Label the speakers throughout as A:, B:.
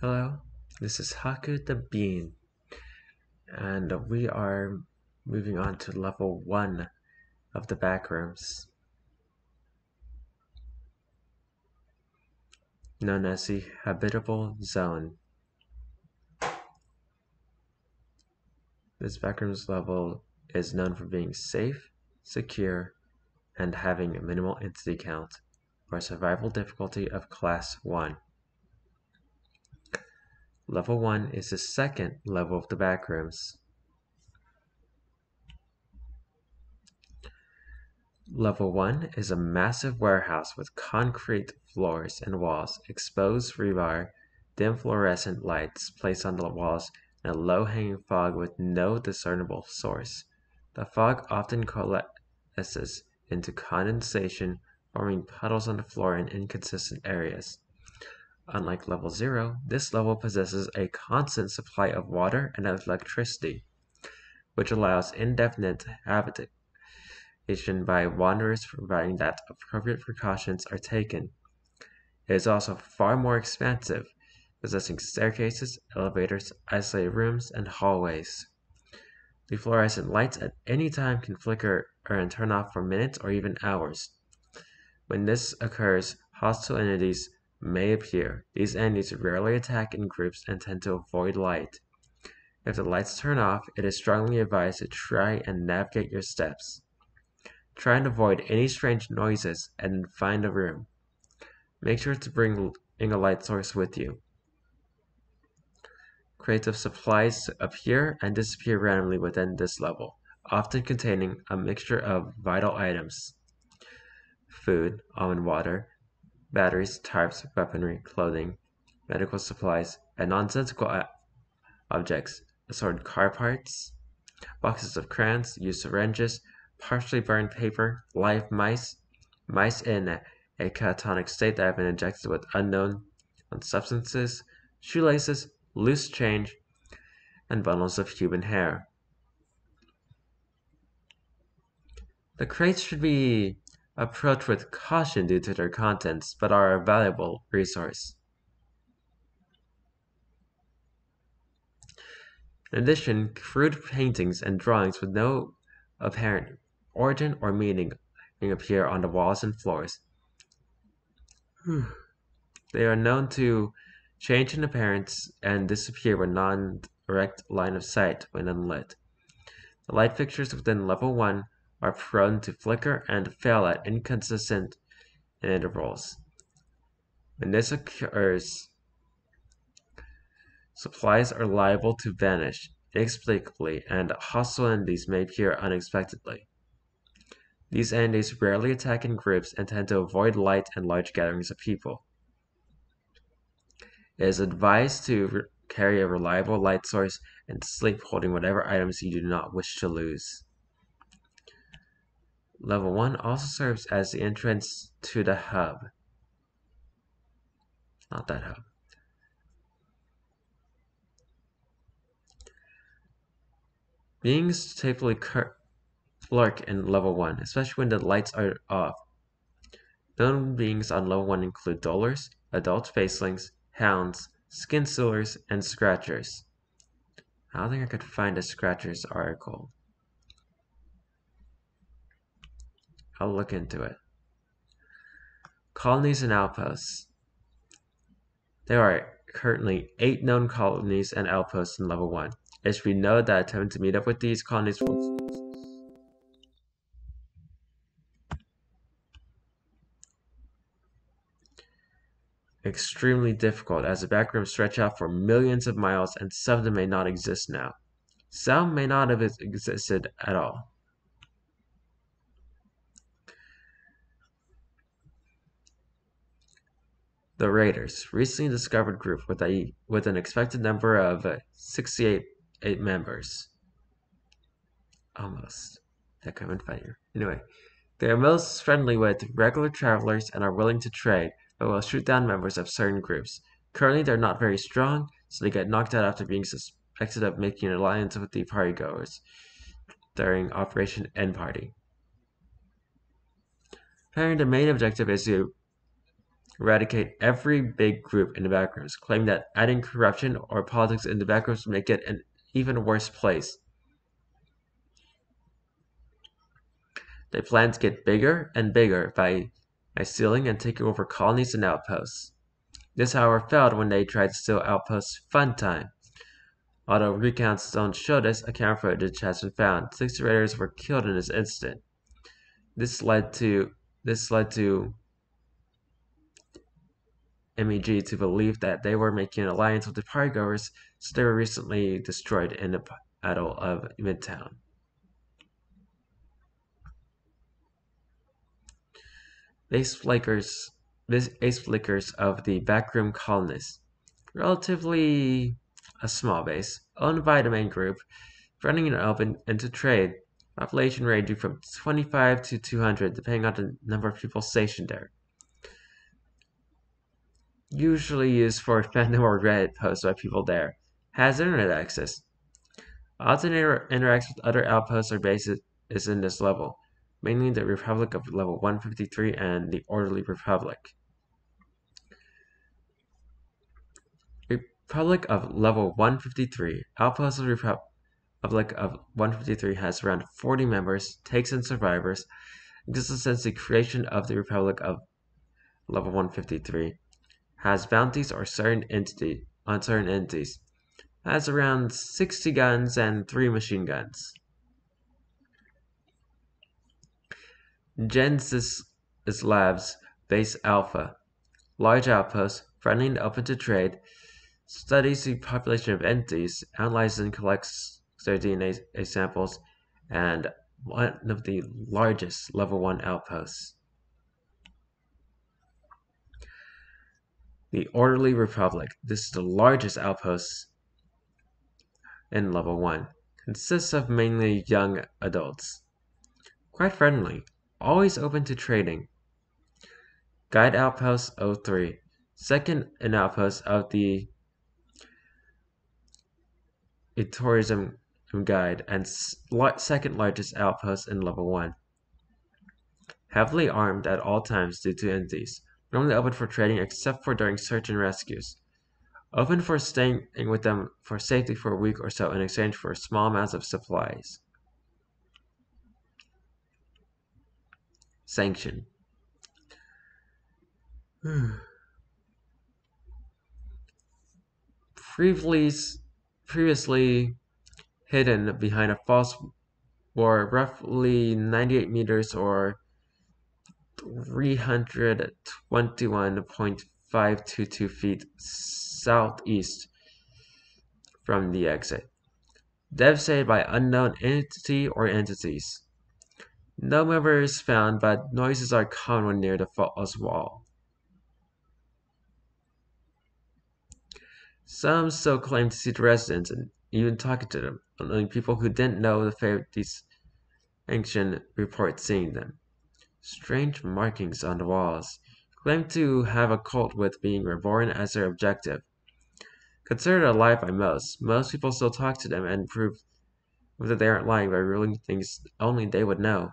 A: Hello, this is Haku the Bean, and we are moving on to level 1 of the backrooms, known as the Habitable Zone. This backrooms level is known for being safe, secure, and having a minimal entity count, or survival difficulty of class 1. Level 1 is the second level of the backrooms. Level 1 is a massive warehouse with concrete floors and walls, exposed rebar, dim fluorescent lights placed on the walls, and a low-hanging fog with no discernible source. The fog often coalesces into condensation, forming puddles on the floor in inconsistent areas. Unlike level 0, this level possesses a constant supply of water and electricity, which allows indefinite habitation by wanderers providing that appropriate precautions are taken. It is also far more expansive, possessing staircases, elevators, isolated rooms, and hallways. The fluorescent lights at any time can flicker and turn off for minutes or even hours. When this occurs, hostile entities may appear. These entities rarely attack in groups and tend to avoid light. If the lights turn off, it is strongly advised to try and navigate your steps. Try and avoid any strange noises and find a room. Make sure to bring in a light source with you. Crates of supplies appear and disappear randomly within this level, often containing a mixture of vital items food, almond water, batteries, tarps, weaponry, clothing, medical supplies, and nonsensical uh, objects, assorted car parts, boxes of crayons, used syringes, partially burned paper, live mice, mice in a, a catatonic state that have been injected with unknown substances, shoelaces, loose change, and bundles of human hair. The crates should be approach with caution due to their contents, but are a valuable resource. In addition, crude paintings and drawings with no apparent origin or meaning appear on the walls and floors. they are known to change in appearance and disappear with non-direct line of sight when unlit. The light fixtures within level 1 are prone to flicker and fail at inconsistent intervals. When this occurs, supplies are liable to vanish inexplicably and hostile entities may appear unexpectedly. These entities rarely attack in groups and tend to avoid light and large gatherings of people. It is advised to carry a reliable light source and sleep holding whatever items you do not wish to lose. Level 1 also serves as the entrance to the hub. Not that hub. Beings typically lurk in level 1, especially when the lights are off. Known beings on level 1 include dullers, adult facelings, hounds, skin stealers, and scratchers. I don't think I could find a scratchers article. I'll look into it. Colonies and outposts. There are currently eight known colonies and outposts in level 1. It should be noted that attempting to meet up with these colonies will extremely difficult as the backrooms stretch out for millions of miles and some of them may not exist now. Some may not have existed at all. The Raiders, recently discovered group with a with an expected number of uh, 68 eight members. Almost. That of fire. Anyway, they are most friendly with regular travelers and are willing to trade, but will shoot down members of certain groups. Currently, they're not very strong, so they get knocked out after being suspected of making an alliance with the partygoers during Operation End Party. Apparently, the main objective is to eradicate every big group in the backrooms, claiming that adding corruption or politics in the backrooms would make it an even worse place. They plan to get bigger and bigger by, by stealing and taking over colonies and outposts. This, however, failed when they tried to steal outposts Fun Time. Although recounts don't show this, a camera footage has been found. Six raiders were killed in this incident. This led to this led to MEG to believe that they were making an alliance with the partygoers, so they were recently destroyed in the Battle of Midtown. Ace flickers, this ace flickers of the backroom colonists. Relatively a small base, owned by the main group, running and open into trade. Population ranging from 25 to 200, depending on the number of people stationed there. Usually used for fandom or Reddit posts by people there. Has internet access. Odds inter interacts with other outposts or bases is in this level mainly the Republic of level 153 and the Orderly Republic. Republic of level 153. Outpost of Republic of 153 has around 40 members, takes in survivors, exists since the creation of the Republic of level 153, has bounties or certain entity on certain entities, has around 60 guns and 3 machine guns. GenSys Labs Base Alpha, large outpost, friendly and open to trade, studies the population of entities, analyzes and collects their DNA samples, and one of the largest level 1 outposts. The Orderly Republic. This is the largest outpost in level 1. Consists of mainly young adults. Quite friendly, always open to trading. Guide Outpost 03, second an outpost of the tourism guide and second largest outpost in level 1. Heavily armed at all times due to entities, normally open for trading except for during search and rescues. Open for staying with them for safety for a week or so in exchange for small amounts of supplies. sanction. previously, previously hidden behind a false wall roughly 98 meters or 321.522 feet southeast from the exit. Devastated by unknown entity or entities. No member is found, but noises are common near the faultless wall. Some still claim to see the residents and even talking to them, only people who didn't know the of these ancient report seeing them. Strange markings on the walls claim to have a cult with being reborn as their objective. Considered alive by most, most people still talk to them and prove that they aren't lying by ruling things only they would know.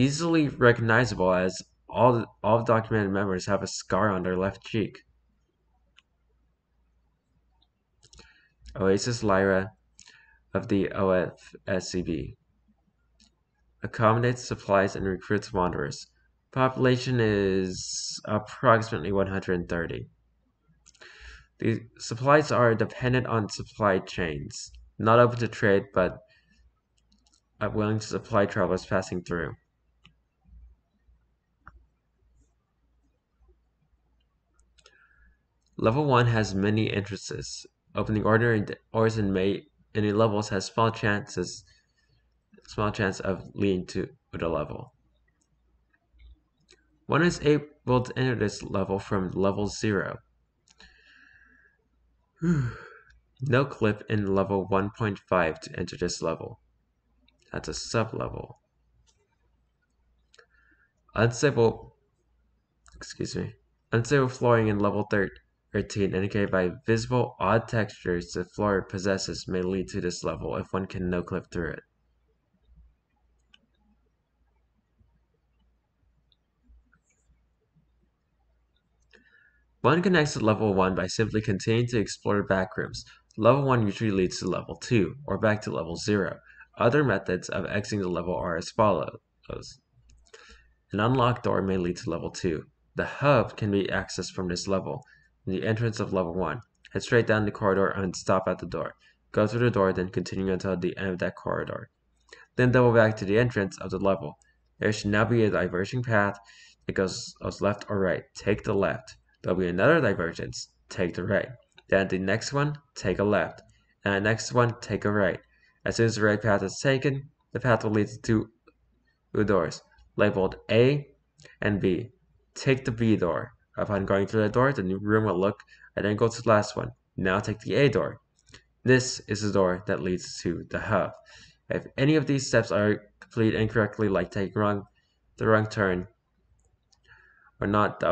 A: easily recognizable as all all documented members have a scar on their left cheek. Oasis Lyra of the OFSCB accommodates supplies and recruits wanderers. Population is approximately 130. The supplies are dependent on supply chains, not open to trade, but willing to supply travelers passing through. Level 1 has many entrances. Opening ordinary doors in many levels has small chances small chance of leading to the level. One is able to enter this level from level 0. no clip in level 1.5 to enter this level. That's a sub-level. Unstable, excuse me, unstable flooring in level 30 13 indicated by visible odd textures the floor possesses may lead to this level if one can no-clip through it. One connects to level 1 by simply continuing to explore backrooms. Level 1 usually leads to level 2, or back to level 0. Other methods of exiting the level are as follows. An unlocked door may lead to level 2. The hub can be accessed from this level, the entrance of level 1. Head straight down the corridor and stop at the door. Go through the door, then continue until the end of that corridor. Then double back to the entrance of the level. There should now be a diverging path that goes left or right. Take the left. There'll be another divergence. Take the right. Then the next one, take a left. And the next one, take a right. As soon as the right path is taken, the path will lead to two doors, labeled A and B. Take the B door. Upon going through the door, the new room will look identical to the last one. Now take the A door. This is the door that leads to the hub. If any of these steps are completed incorrectly, like taking wrong, the wrong turn, or not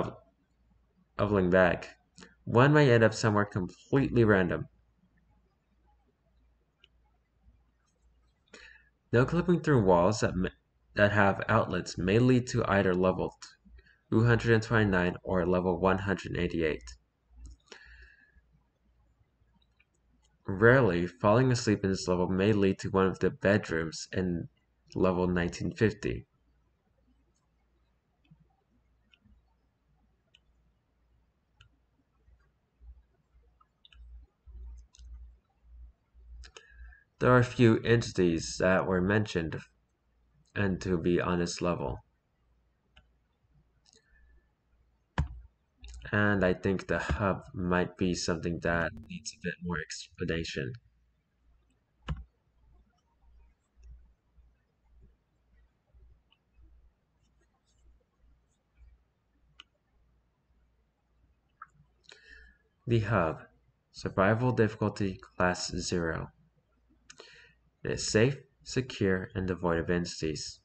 A: doubling back, one may end up somewhere completely random. No clipping through walls that, that have outlets may lead to either level 229 or level 188. Rarely, falling asleep in this level may lead to one of the bedrooms in level 1950. There are a few entities that were mentioned and to be on level. And I think the hub might be something that needs a bit more explanation. The hub, survival difficulty class 0. It is safe, secure, and devoid of entities.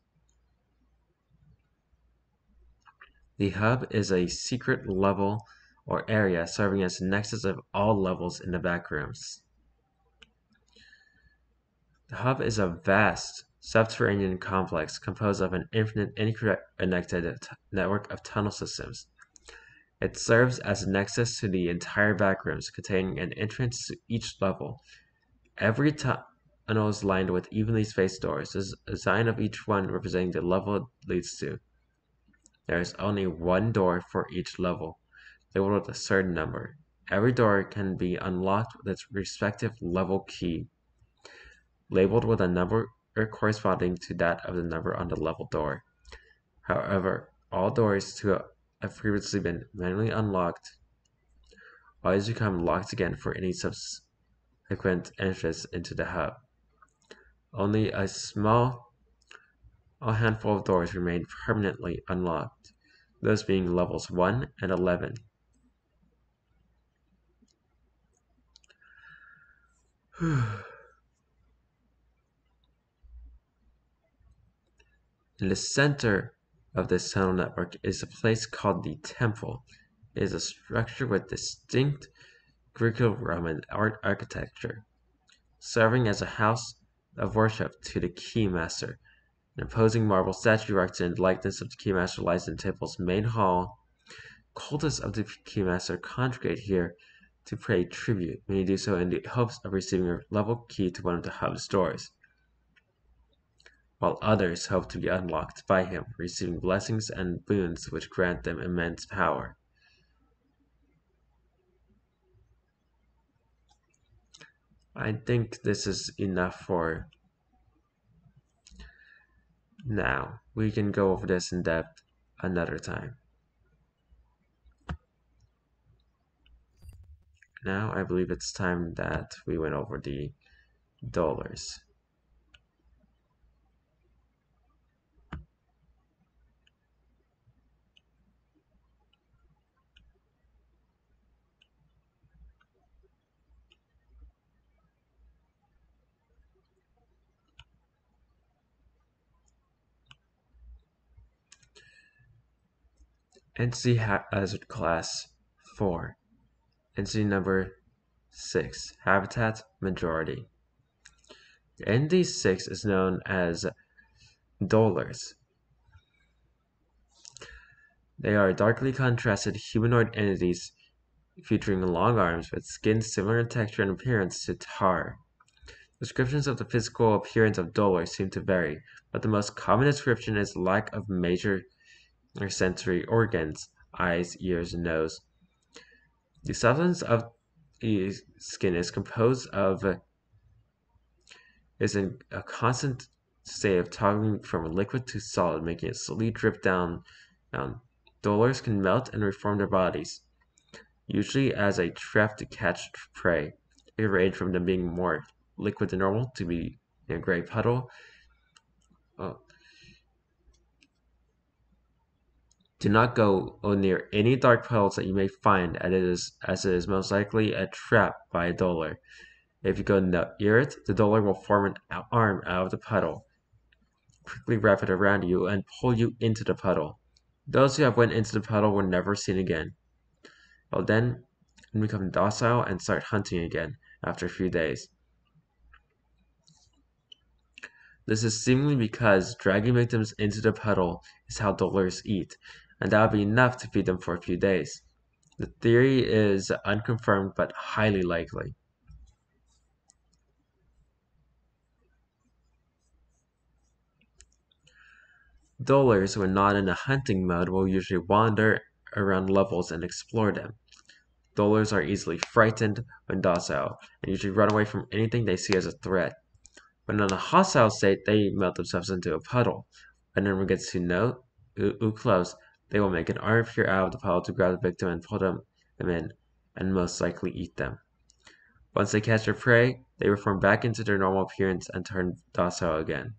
A: The hub is a secret level or area serving as the nexus of all levels in the backrooms. The hub is a vast subterranean complex composed of an infinite interconnected network of tunnel systems. It serves as a nexus to the entire backrooms, containing an entrance to each level. Every tunnel is lined with evenly spaced doors, the design of each one representing the level it leads to. There is only one door for each level, labeled with a certain number. Every door can be unlocked with its respective level key, labeled with a number corresponding to that of the number on the level door. However, all doors to have previously been manually unlocked always become locked again for any subsequent entrance into the hub. Only a small a handful of doors remain permanently unlocked, those being levels 1 and 11. In the center of this tunnel network is a place called the Temple. It is a structure with distinct Greco-Roman art architecture, serving as a house of worship to the Keymaster. An imposing marble statue erected in the likeness of the Keymaster lies in the temple's main hall. Cultists of the Keymaster congregate here to pay tribute. Many do so in the hopes of receiving a level key to one of the hub's doors, while others hope to be unlocked by him, receiving blessings and boons which grant them immense power. I think this is enough for now. We can go over this in depth another time. Now I believe it's time that we went over the dullers. Entity Hazard Class 4. Entity Number 6. Habitat Majority. Entity 6 is known as Dullers. They are darkly contrasted humanoid entities featuring long arms with skin similar in texture and appearance to tar. Descriptions of the physical appearance of dullers seem to vary, but the most common description is lack of major sensory organs, eyes, ears, and nose. The substance of the skin is composed of is in a constant state of toggling from a liquid to solid, making it slowly drip down. down. Dullers can melt and reform their bodies, usually as a trap to catch prey. They range from them being more liquid than normal to be a gray puddle. Uh, do not go near any dark puddles that you may find, as it is, as it is most likely a trap by a duller. If you go near it, the duller will form an arm out of the puddle, quickly wrap it around you, and pull you into the puddle. Those who have went into the puddle were never seen again. Well, then become docile and start hunting again after a few days. This is seemingly because dragging victims into the puddle is how dullers eat, and that would be enough to feed them for a few days. The theory is unconfirmed but highly likely. Dullers, when not in a hunting mode, will usually wander around levels and explore them. Dullers are easily frightened when docile, and usually run away from anything they see as a threat. When in a hostile state, they melt themselves into a puddle. When anyone gets too, no, too close, they will make an arm appear out of the pile to grab the victim and pull them, in, and most likely eat them. Once they catch their prey, they reform back into their normal appearance and turn docile again.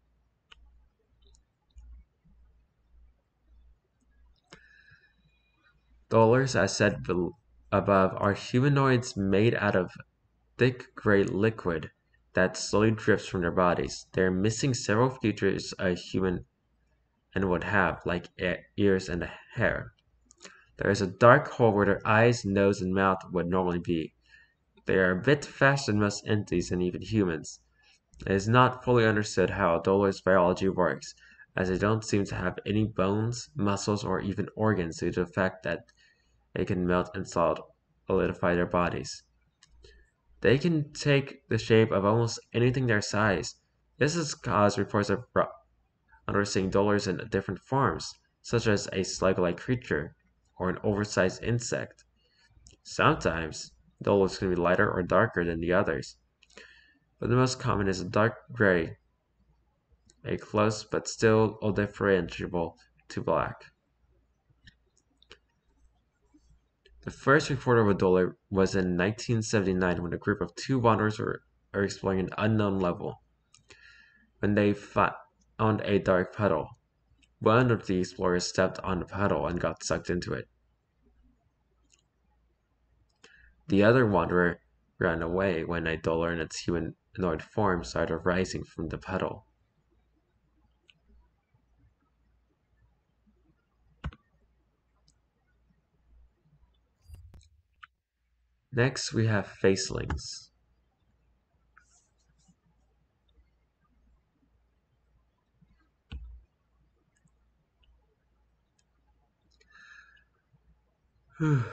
A: Dullers, as said above, are humanoids made out of thick gray liquid that slowly drips from their bodies. They are missing several features a human and would have, like ears and hair. There is a dark hole where their eyes, nose, and mouth would normally be. They are a bit faster than most entities and even humans. It is not fully understood how Duller's biology works, as they don't seem to have any bones, muscles, or even organs due to the fact that they can melt and solidify their bodies. They can take the shape of almost anything their size. This has caused reports of seeing dullers in different forms, such as a slug-like creature or an oversized insect. Sometimes, dullers can be lighter or darker than the others, but the most common is a dark gray, a close but still undifferentiable to black. The first report of a duller was in 1979 when a group of two wanderers were, exploring an unknown level. When they found a dark puddle, one of the explorers stepped on the puddle and got sucked into it. The other wanderer ran away when a duller in its humanoid form started rising from the puddle. Next, we have facelings.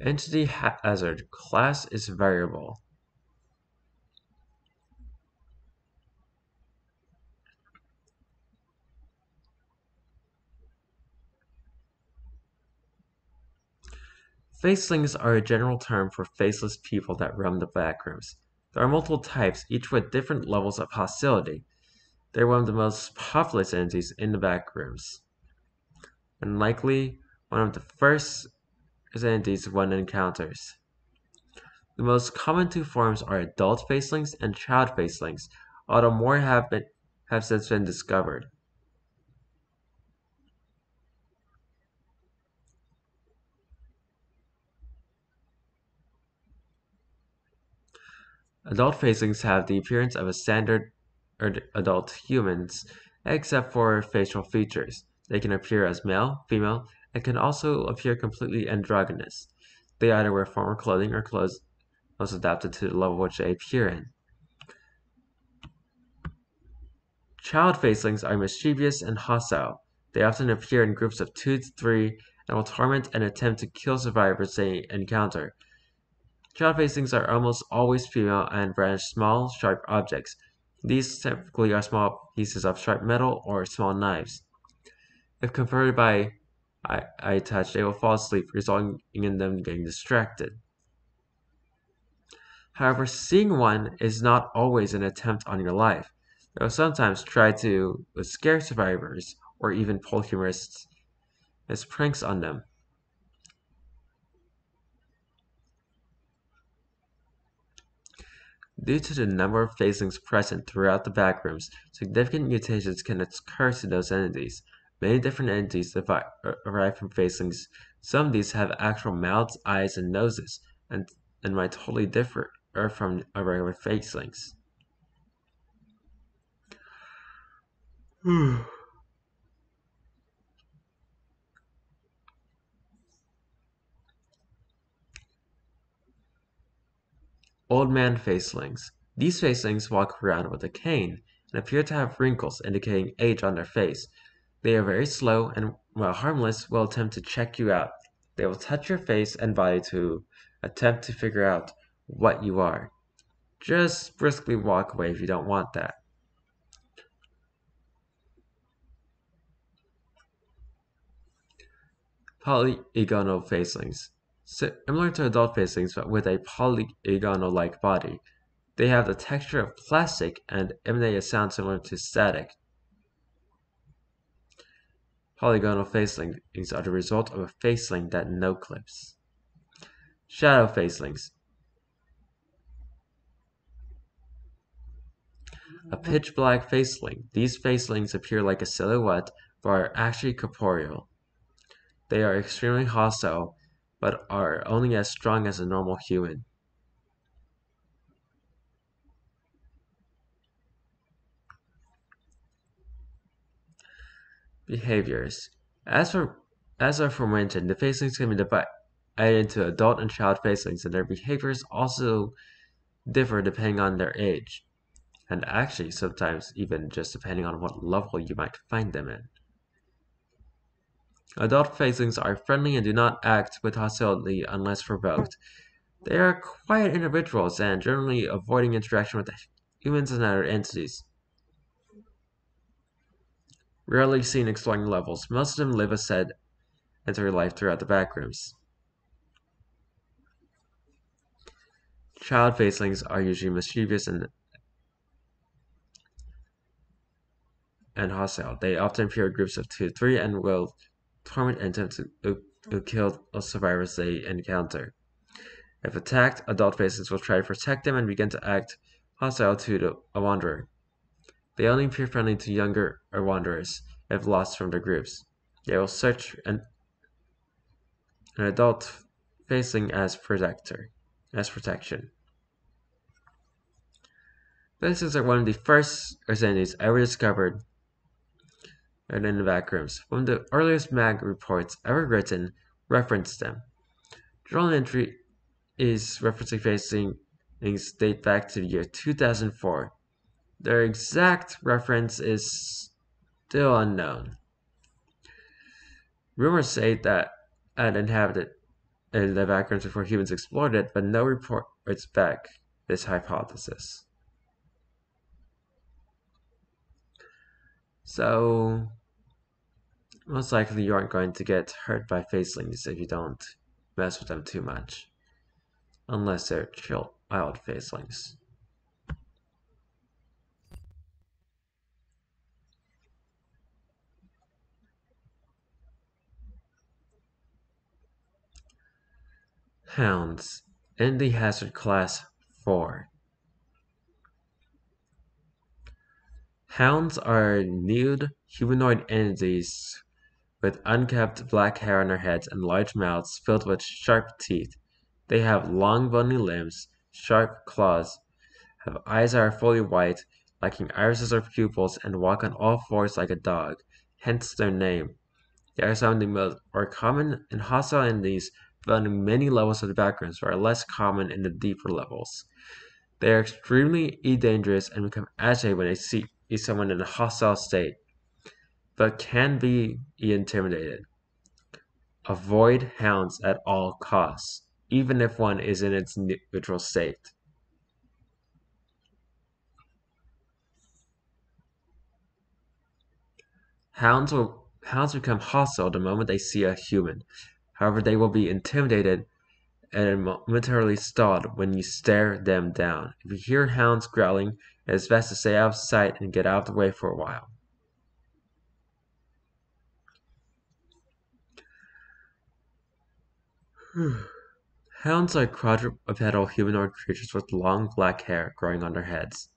A: Entity hazard class is variable. Facelings are a general term for faceless people that roam the backrooms. There are multiple types, each with different levels of hostility. They're one of the most populous entities in the backrooms, and likely one of the first entities one encounters. The most common two forms are adult facelings and child facelings, although more have, been, have since been discovered. Adult facelings have the appearance of a standard er, adult humans, except for facial features. They can appear as male, female, and can also appear completely androgynous. They either wear formal clothing or clothes most adapted to the level which they appear in. Child facelings are mischievous and hostile. They often appear in groups of two to three and will torment and attempt to kill survivors they encounter. Child facelings are almost always female and brandish small, sharp objects. These typically are small pieces of sharp metal or small knives. If confronted by eye, touch, they will fall asleep, resulting in them getting distracted. However, seeing one is not always an attempt on your life. They will sometimes try to scare survivors or even pull humorous pranks on them. Due to the number of facelings present throughout the backrooms, significant mutations can occur to those entities. Many different entities arrive from facelings. Some of these have actual mouths, eyes, and noses, and, and might totally differ er, from regular facelings. Old man facelings. These facelings walk around with a cane and appear to have wrinkles indicating age on their face. They are very slow and, while harmless, will attempt to check you out. They will touch your face and body to attempt to figure out what you are. Just briskly walk away if you don't want that. Polygonal facelings. Similar to adult facelings, but with a polygonal-like body. They have the texture of plastic and emanate a sound similar to static. Polygonal facelings are the result of a faceling that no clips. Shadow facelings. A pitch black faceling. These facelings appear like a silhouette, but are actually corporeal. They are extremely hostile, but are only as strong as a normal human. Behaviors. As for as aforementioned, the facelings can be divided into adult and child facelings, and their behaviors also differ depending on their age, and actually sometimes even just depending on what level you might find them in. Adult facelings are friendly and do not act with hostility unless provoked. They are quiet individuals and generally avoiding interaction with humans and other entities rarely seen exploring levels. Most of them live a set sedentary life throughout the backrooms. Child facelings are usually mischievous and and hostile. They often appear in groups of two to three and will torment and attempt to, to kill survivors they encounter. If attacked, adult facelings will try to protect them and begin to act hostile to the, a wanderer. They only appear friendly to younger or wanderers if lost from their groups. They will search an, adult faceling as protector, as protection. Facelings are one of the first entities ever discovered and in the backrooms. One of the earliest mag reports ever written referenced them. Journal entry is referencing facelings date back to the year 2004 their exact reference is still unknown. Rumors say that an inhabited in the backrooms before humans explored it, but no reports back this hypothesis. So, most likely you aren't going to get hurt by facelings if you don't mess with them too much. Unless they're chill wild facelings. Hounds in the Hazard Class 4. Hounds are nude humanoid entities with unkempt black hair on their heads and large mouths filled with sharp teeth. They have long bony limbs, sharp claws, have eyes that are fully white, lacking irises or pupils, and walk on all fours like a dog, hence their name. They are some of the most or common and hostile entities in many levels of the backrooms but are less common in the deeper levels. They are extremely dangerous and become agitated when they see someone in a hostile state, but can be intimidated. Avoid hounds at all costs, even if one is in its neutral state. Hounds will hounds become hostile the moment they see a human. However, they will be intimidated and momentarily stalled when you stare them down. If you hear hounds growling, it is best to stay out of sight and get out of the way for a while. Hounds are quadrupedal humanoid creatures with long black hair growing on their heads.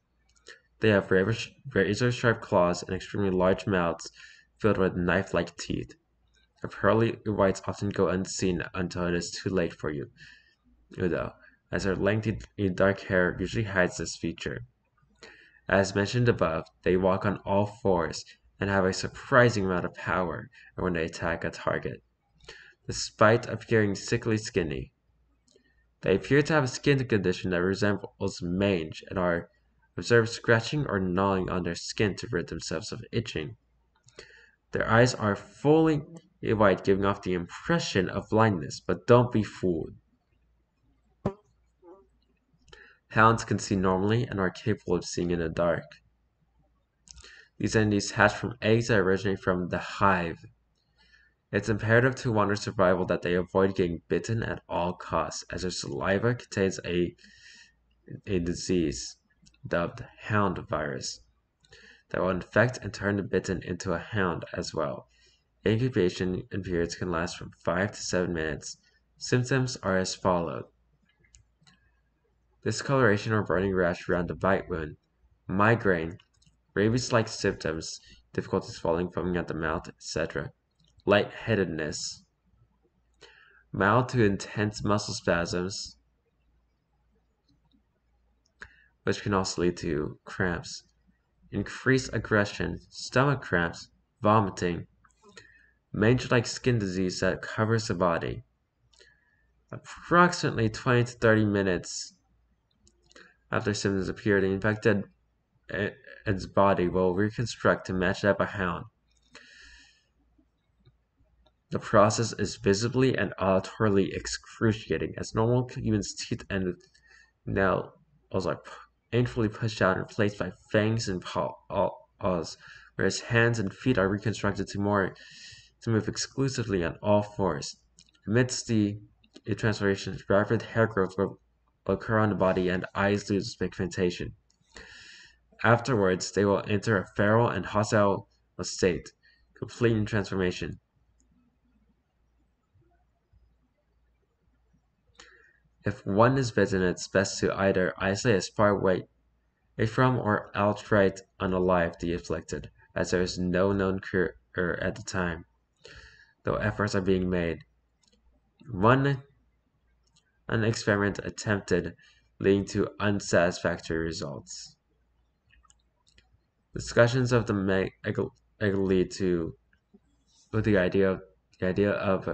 A: They have razor-sharp claws and extremely large mouths filled with knife-like teeth. The pearly whites often go unseen until it is too late for you, though, as their lengthy dark hair usually hides this feature. As mentioned above, they walk on all fours and have a surprising amount of power when they attack a target. Despite appearing sickly skinny, they appear to have a skin condition that resembles mange and are observed scratching or gnawing on their skin to rid themselves of itching. Their eyes are fully white, giving off the impression of blindness, but don't be fooled. Hounds can see normally and are capable of seeing in the dark. These entities hatch from eggs that originate from the hive it's imperative to one survival that they avoid getting bitten at all costs, as their saliva contains a, a disease dubbed hound virus that will infect and turn the bitten into a hound as well. Incubation periods can last from 5 to 7 minutes. Symptoms are as follows. Discoloration or burning rash around the bite wound, migraine, rabies like symptoms, difficulty swallowing, foaming at the mouth, etc lightheadedness, mild to intense muscle spasms, which can also lead to cramps, increased aggression, stomach cramps, vomiting, mange-like skin disease that covers the body. Approximately 20 to 30 minutes after symptoms appear, the infected eh, its body will reconstruct to match that of a hound. The process is visibly and auditorily excruciating, as normal human's teeth and nails are painfully pushed out and replaced by fangs and paws, whereas hands and feet are reconstructed to more to move exclusively on all fours. Amidst the transformation, rapid hair growth will occur on the body and eyes lose pigmentation. Afterwards, they will enter a feral and hostile state, complete transformation. If one is bitten, it's best to either isolate as far away from or outright unalive the afflicted, as there is no known cure at the time, though efforts are being made. One an experiment attempted leading to unsatisfactory results. Discussions of the meg lead to with the idea of the idea of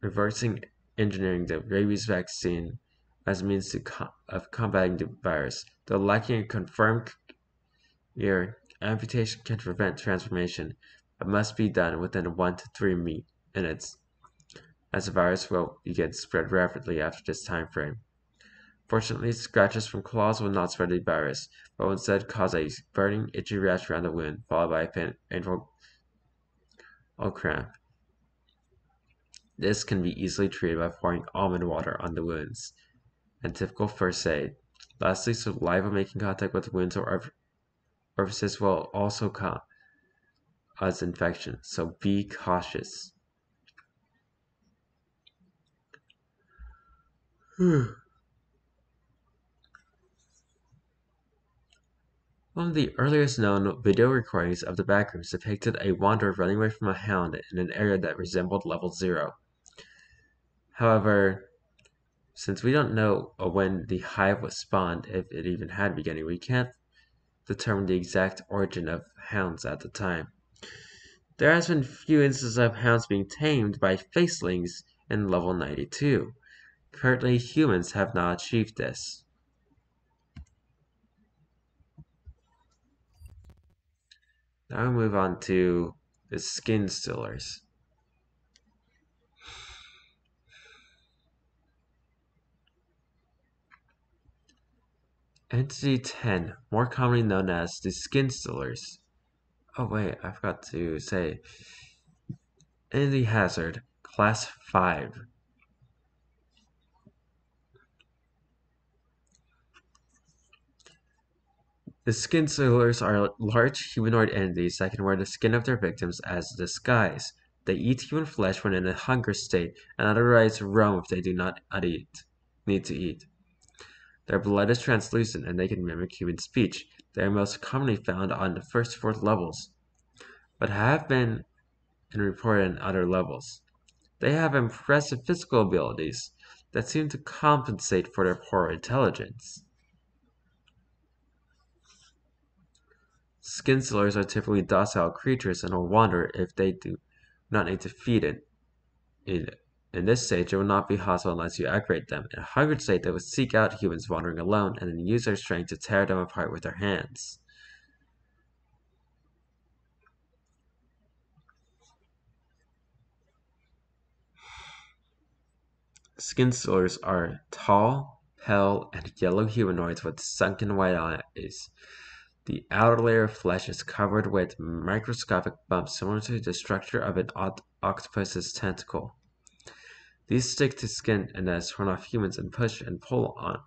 A: reversing engineering the rabies vaccine as a means of combating the virus. Though lacking a confirmed cure, amputation can prevent transformation, but must be done within 1 to 3 minutes, as the virus will begin to spread rapidly after this time frame. Fortunately, scratches from claws will not spread the virus, but will instead cause a burning, itchy rash around the wound, followed by a painful cramp. This can be easily treated by pouring almond water on the wounds, and typical first aid. Lastly, saliva making contact with wounds or orifices will also cause infection, so be cautious. One of the earliest known video recordings of the backrooms depicted a wanderer running away from a hound in an area that resembled level 0. However, since we don't know when the hive was spawned, if it even had a beginning, we can't determine the exact origin of hounds at the time. There has been few instances of hounds being tamed by facelings in level 92. Currently humans have not achieved this. Now we move on to the skin stealers. Entity 10, more commonly known as the skin stealers. Oh wait, I forgot to say. Entity hazard, class 5. The skin stealers are large humanoid entities that can wear the skin of their victims as a disguise. They eat human flesh when in a hunger state and otherwise roam if they do not eat, need to eat. Their blood is translucent and they can mimic human speech. They are most commonly found on the first fourth levels, but have been reported in other levels. They have impressive physical abilities that seem to compensate for their poor intelligence. Skin stealers are typically docile creatures and will wander if they do not need to feed it. In, this stage, it will not be hostile unless you aggravate them. In a hungered state, they will seek out humans wandering alone and then use their strength to tear them apart with their hands. Skin stealers are tall, pale, and yellow humanoids with sunken white eyes. The outer layer of flesh is covered with microscopic bumps similar to the structure of an octopus's tentacle. These stick to skin and then turn off humans and push and pull on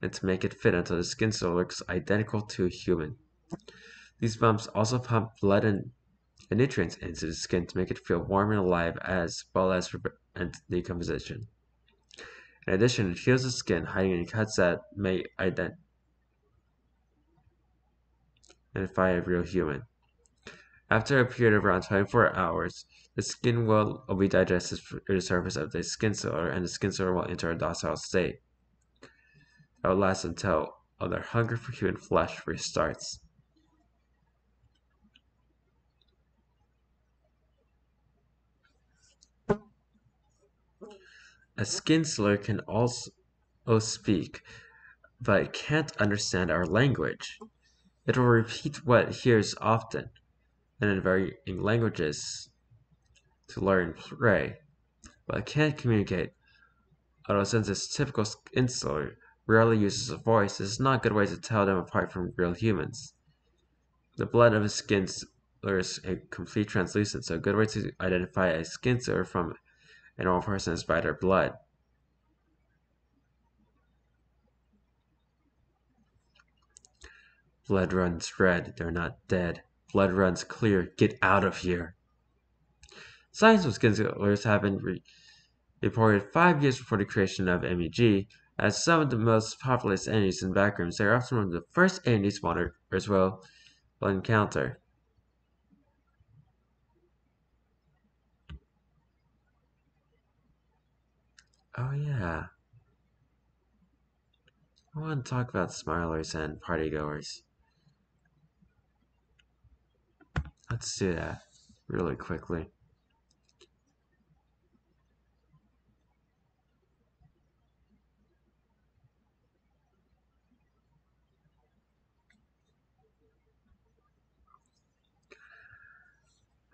A: it to make it fit until the skin still looks identical to a human. These bumps also pump blood and, and nutrients into the skin to make it feel warm and alive as well as prevent decomposition. In addition, it heals the skin, hiding any cuts that may identify a real human. After a period of around 24 hours, the skin will, be digested through the surface of the skin stealer, and the skin stealer will enter a docile state. That will last until their hunger for human flesh restarts. A skin stealer can also speak, but it can't understand our language. It will repeat what it hears often, and in varying languages to learn prey, but can't communicate. Although since its typical insular rarely uses a voice, this is not a good way to tell them apart from real humans. The blood of a skin is a complete translucent, so a good way to identify a skin from an normal person is by their blood. Blood runs red. They're not dead. Blood runs clear. Get out of here. Science with skin stealers have been re reported five years before the creation of MEG as some of the most populous entities in backrooms. They are often one of the first entities monitors will encounter. Oh yeah. I want to talk about smilers and partygoers. Let's do that really quickly.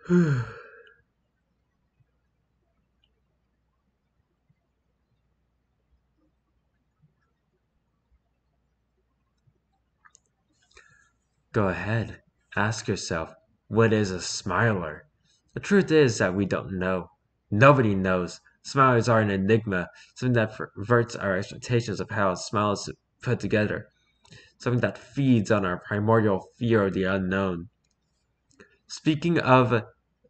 A: Go ahead, ask yourself what is a smiler? The truth is that we don't know. Nobody knows. Smilers are an enigma, something that perverts our expectations of how a smile is put together, something that feeds on our primordial fear of the unknown. Speaking of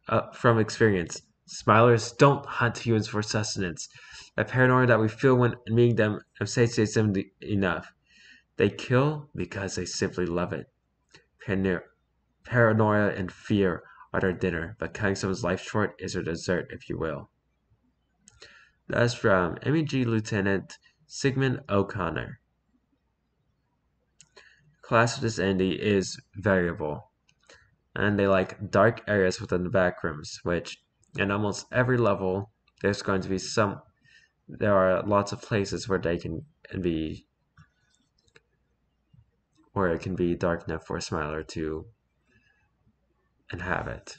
A: uh, from experience, smilers don't hunt humans for sustenance. The paranoia that we feel when meeting them satiates them enough. They kill because they simply love it. Paranoia and fear are their dinner, but cutting someone's life short is their dessert, if you will. That's from MEG Lieutenant Sigmund O'Connor. Class of this entity is variable, and they like dark areas within the backrooms, which in almost every level there's going to be some there are lots of places where they can be where it can be dark enough for a smiler to inhabit.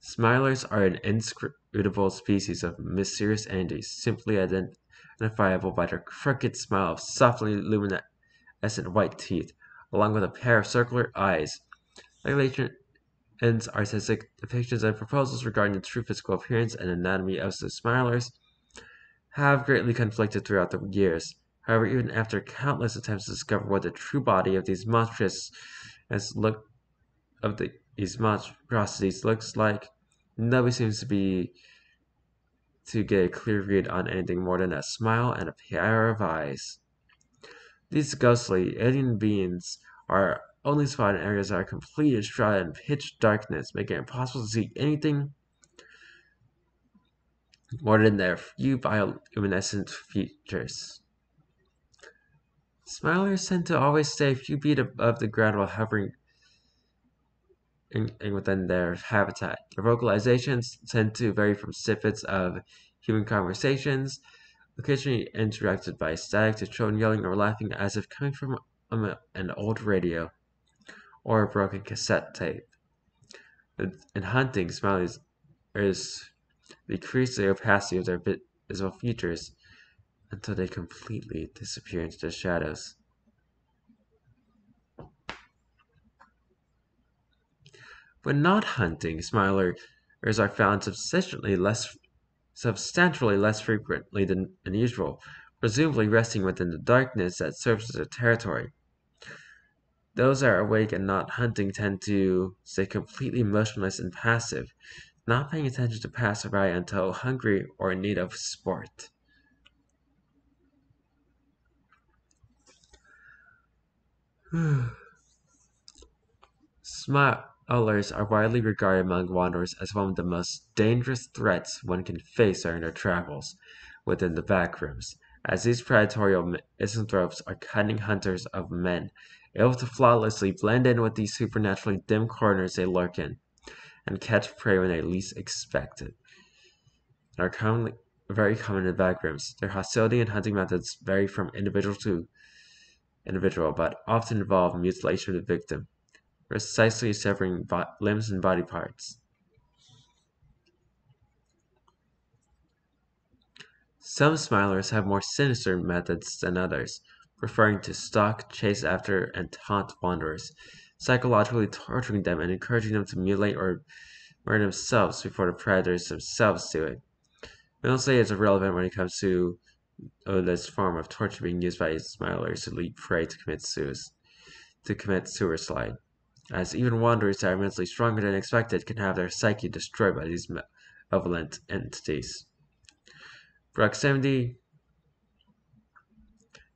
A: Smilers are an inscrutable species of mysterious entities, simply identifiable by their crooked smile of softly luminescent white teeth, along with a pair of circular eyes. Regulations, artistic depictions, and proposals regarding the true physical appearance and anatomy of the smilers have greatly conflicted throughout the years. However, even after countless attempts to discover what the true body of these monstrous as look of the, these monstrosities looks like, nobody seems to be to get a clear read on anything more than a smile and a pair of eyes. These ghostly alien beings are only spotted in areas that are completely shrouded in pitch darkness, making it impossible to see anything more than their few bioluminescent features. Smilers tend to always stay a few feet above the ground while hovering in, in within their habitat. Their vocalizations tend to vary from snippets of human conversations, occasionally interrupted by static, to children yelling or laughing as if coming from um, an old radio or a broken cassette tape. In hunting, smilers is the opacity of their visual features until they completely disappear into the shadows. When not hunting, smilers are found substantially less, substantially less frequently than usual, presumably resting within the darkness that serves as their territory. Those that are awake and not hunting tend to stay completely motionless and passive, not paying attention to passerby until hungry or in need of sport. Smilers are widely regarded among wanderers as one of the most dangerous threats one can face during their travels within the backrooms, as these predatory misanthropes are cunning hunters of men, able to flawlessly blend in with these supernaturally dim corners they lurk in, and catch prey when they least expect it. They are commonly very common in backrooms. Their hostility and hunting methods vary from individual to individual, but often involve mutilation of the victim, precisely severing limbs and body parts. Some smilers have more sinister methods than others, preferring to stalk, chase after, and taunt wanderers, psychologically torturing them and encouraging them to mutilate or murder themselves before the predators themselves do it. We don't say it's irrelevant when it comes to oh, this form of torture being used by smilers to lead prey to commit suicide, to commit suicide, as even wanderers that are mentally stronger than expected can have their psyche destroyed by these malevolent entities. Proximity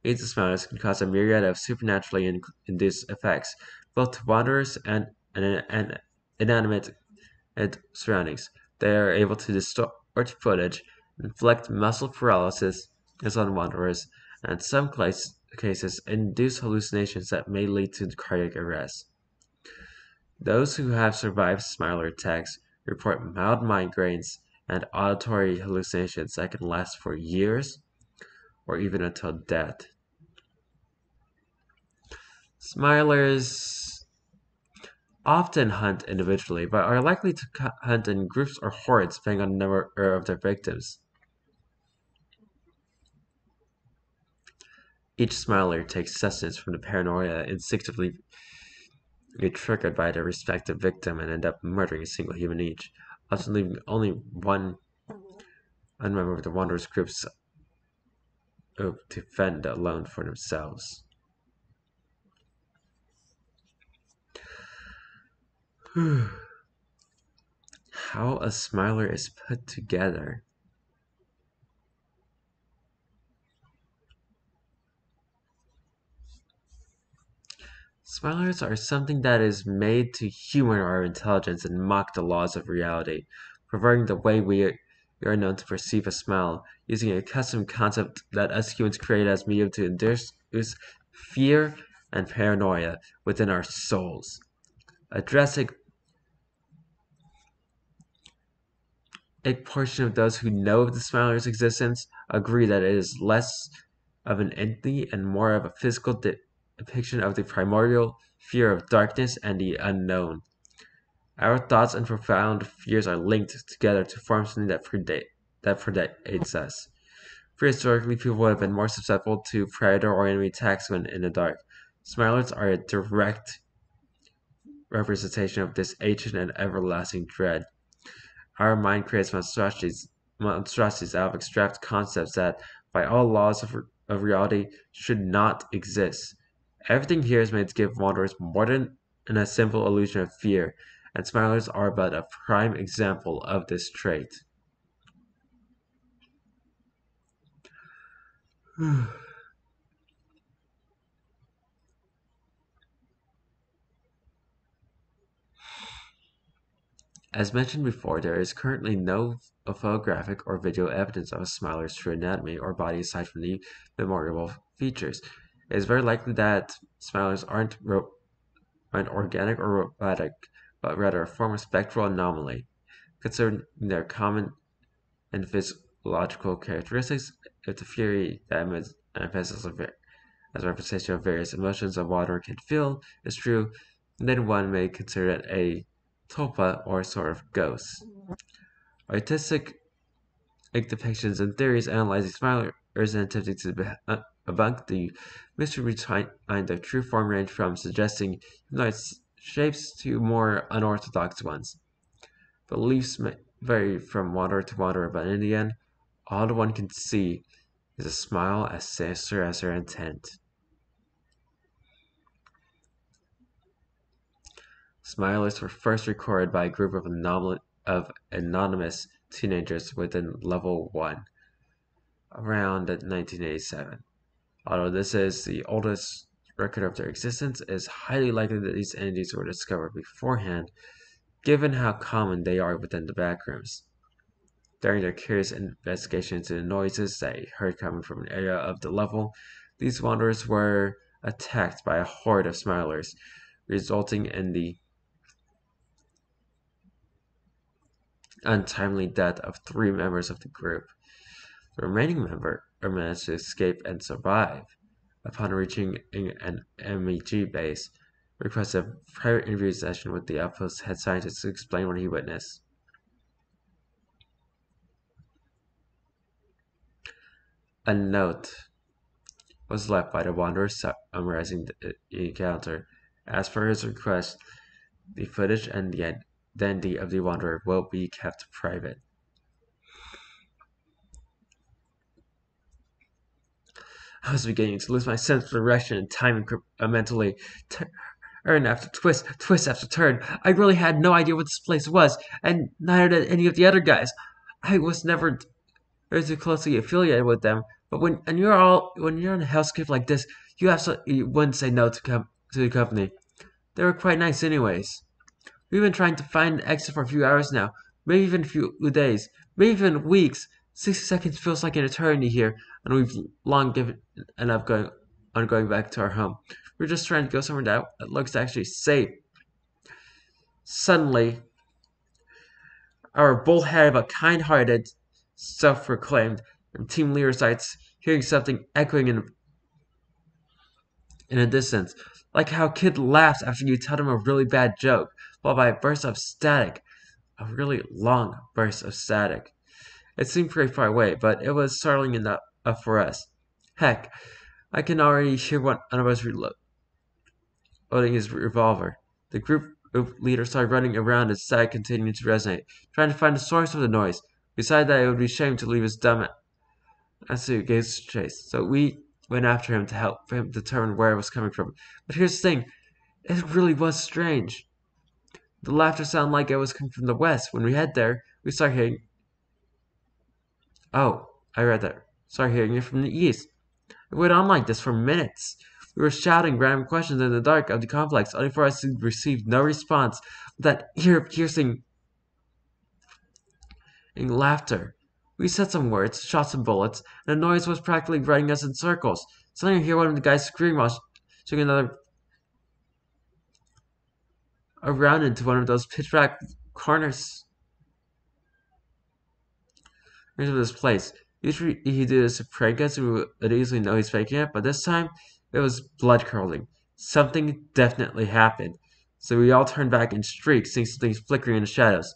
A: aids smilers can cause a myriad of supernaturally induced effects, both to wanderers and, and, and inanimate surroundings. They are able to distort footage, inflict muscle paralysis on wanderers, and in some cases induce hallucinations that may lead to cardiac arrest. Those who have survived smiler attacks report mild migraines and auditory hallucinations that can last for years or even until death. Smilers often hunt individually, but are likely to hunt in groups or hordes depending on the number of their victims. Each smiler takes sustenance from the paranoia instinctively triggered by their respective victim and end up murdering a single human each, often leaving only one member of the wanderers groups to fend alone for themselves. How a smiler is put together. Smilers are something that is made to humor our intelligence and mock the laws of reality, perverting the way we are known to perceive a smile, using a custom concept that us humans create as medium to induce fear and paranoia within our souls. Addressing A portion of those who know of the Smiler's existence agree that it is less of an entity and more of a physical de depiction of the primordial fear of darkness and the unknown. Our thoughts and profound fears are linked together to form something that predate that predates us. Prehistorically, people would have been more susceptible to predator or enemy attacks when in the dark. Smilers are a direct representation of this ancient and everlasting dread. Our mind creates monstrosities, monstrosities out of abstract concepts that, by all laws of, of reality, should not exist. Everything here is made to give wanderers more than a simple illusion of fear, and smilers are but a prime example of this trait. As mentioned before, there is currently no photographic or video evidence of a smiler's true anatomy or body aside from the memorable features. It is very likely that smilers aren't, aren't organic or robotic, but rather a form of spectral anomaly. Considering their common and physiological characteristics, if the theory that manifests as a, representation of various emotions a water can feel is true, then one may consider it a tulpa, or sort of ghost. Artistic depictions and theories analyzing smilers and attempting to uh, debunk the mystery behind the true form range from suggesting humanoid shapes to more unorthodox ones. Beliefs may vary from wanderer to wanderer, but in the end, all one can see is a smile as sinister as her intent. Smilers were first recorded by a group of, of anonymous teenagers within Level 1 around 1987. Although this is the oldest record of their existence, it is highly likely that these entities were discovered beforehand, given how common they are within the backrooms. During their curious investigation into the noises they heard coming from an area of the level, these wanderers were attacked by a horde of smilers, resulting in the untimely death of three members of the group. The remaining member managed to escape and survive. Upon reaching an MEG base, requested a private interview session with the outpost head scientist to explain what he witnessed. A note was left by the wanderer summarizing the uh, encounter. As per his request, the footage and the identity of the wanderer will be kept private. I was beginning to lose my sense of direction and time mentally. Turn after twist, twist after turn. I really had no idea what this place was, and neither did any of the other guys. I was never too closely affiliated with them, but when and you're all when you're on a hellscape like this, you absolutely you wouldn't say no to come to the company. They were quite nice, anyways. We've been trying to find an exit for a few hours now, maybe even a few days, maybe even weeks. Sixty seconds feels like an eternity here, and we've long given enough going on going back to our home. We're just trying to go somewhere that looks actually safe. Suddenly, our bullheaded but kind-hearted, self-proclaimed team leader starts hearing something echoing in in a distance, like how a kid laughs after you tell him a really bad joke followed by a burst of static, a really long burst of static. It seemed pretty far away, but it was startling enough for us. Heck, I can already hear one of us reloading his revolver. The group leader started running around as static continued to resonate, trying to find the source of the noise. Besides that, it would be shame to leave his dumb ass to gaze chase. So we went after him to help him determine where it was coming from. But here's the thing, it really was strange. The laughter sounded like it was coming from the west. When we head there, we start hearing. Oh, I read that. Start hearing it from the east. It went on like this for minutes. We were shouting random questions in the dark of the complex, only for us to receive no response. That ear-piercing laughter. We said some words, shot some bullets, and the noise was practically running us in circles. Suddenly, I hear one of the guys scream while shooting another around into one of those pitch black corners of this place. Usually he did to prank us we would easily know he's faking it, but this time it was blood curdling. Something definitely happened. So we all turned back in streaks, seeing something flickering in the shadows.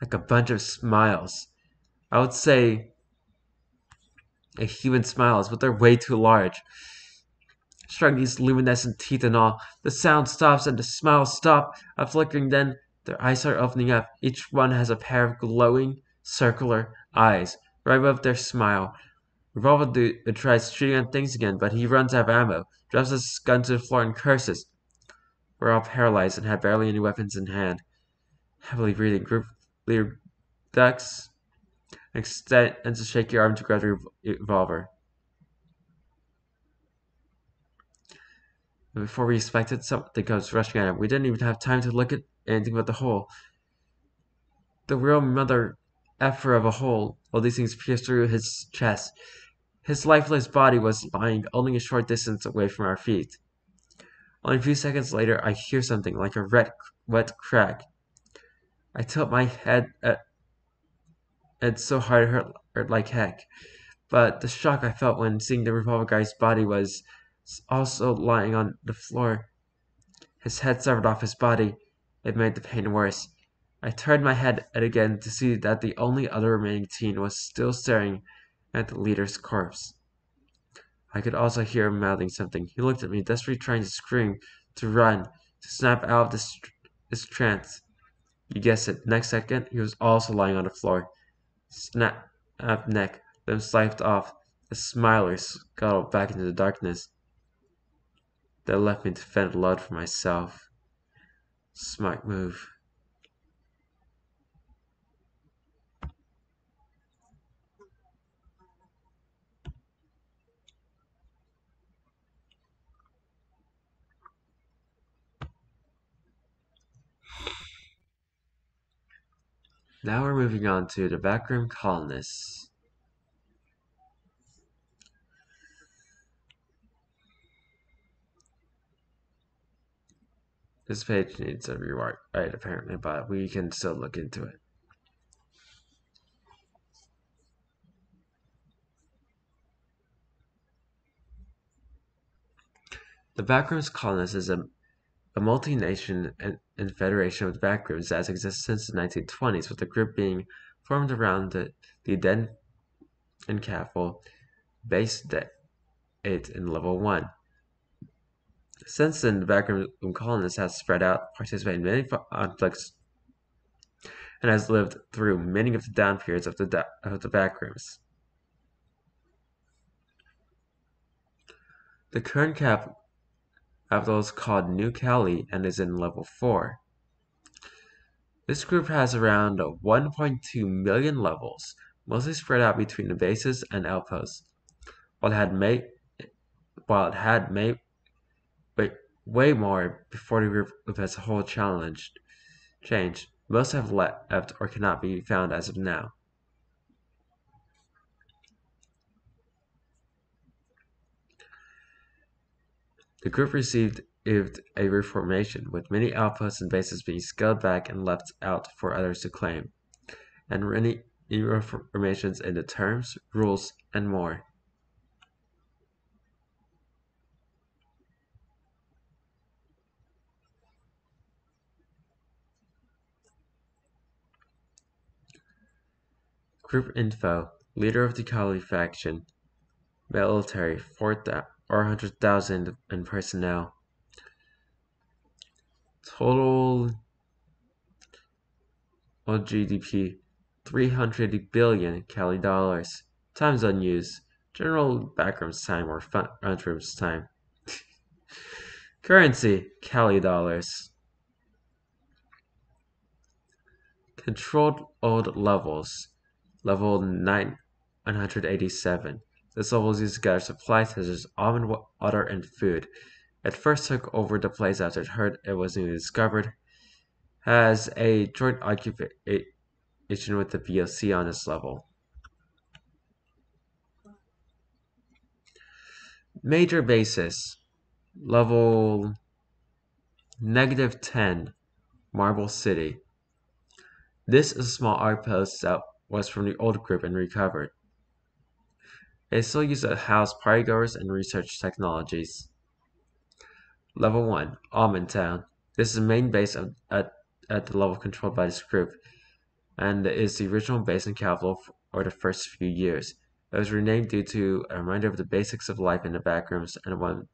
A: Like a bunch of smiles. I would say A human smiles, but they're way too large. Shrugging these luminescent teeth and all, the sound stops and the smiles stop. A flickering then, their eyes are opening up. Each one has a pair of glowing, circular eyes right above their smile. Revolver dude uh, tries shooting on things again, but he runs out of ammo, drops his gun to the floor, and curses. We're all paralyzed and have barely any weapons in hand. Heavily breathing, group leader ducks and extends a shaky arm to grab the revolver. But before we expected, something comes rushing at him. We didn't even have time to look at anything but the hole. The real mother effer of a hole. All these things pierced through his chest. His lifeless body was lying only a short distance away from our feet. Only a few seconds later, I hear something like a red, wet crack. I tilt my head at it so hard it hurt, hurt like heck. But the shock I felt when seeing the revolver guy's body was also lying on the floor. His head severed off his body. It made the pain worse. I turned my head again to see that the only other remaining teen was still staring at the leader's corpse. I could also hear him mouthing something. He looked at me, desperately trying to scream, to run, to snap out of this, trance. You guessed it. Next second, he was also lying on the floor. Snap up neck, then sliced off. The smiler scuttled back into the darkness. That left me to fend alone for myself. Smart move. Now we're moving on to the backroom colonists. This page needs a rewrite, right, apparently, but we can still look into it. The Backrooms Colonists is a, a multi-nation and, federation of backrooms that has existed since the 1920s, with the group being formed around the, the Den and Capital, based at it in level 1. Since then, the backroom colonists has spread out, participated in many conflicts, and has lived through many of the down periods of the, of the backrooms. The current cap capital is called New Cali and is in level 4. This group has around 1.2 million levels, mostly spread out between the bases and outposts. While it had made while it had made way more before the group as a whole challenged changed. Most have left or cannot be found as of now. The group received a reformation, with many outposts and bases being scaled back and left out for others to claim, and many reformations in the terms, rules, and more. Group info: Leader of the Cali faction. Military: 400,000 in personnel. Total GDP: 300 billion Cali dollars. Times unused. General backrooms time or front rooms time. Currency: Cali dollars. Controlled old levels level 987. Level is used to gather supplies such as almond water and food. It first took over the place after it heard it was newly discovered. Has a joint occupation with the VOC on this level. Major basis level negative 10 Marble City. This is a small outpost that was from the old group and recovered. It is still used to house partygoers and research technologies. Level 1, Almond Town. This is the main base of, at, at the level controlled by this group, and is the original base and capital for the first few years. It was renamed due to a reminder of the basics of life in the backrooms and one